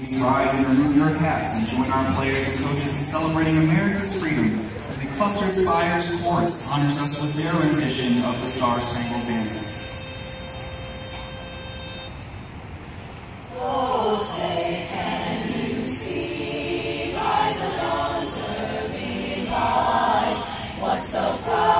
Please rise and remove your caps and join our players and coaches in celebrating America's freedom as the Clustered Spires Chorus honors us with their rendition of the Star Spangled Banner. Oh, say can you see by the dawn's early light what so proudly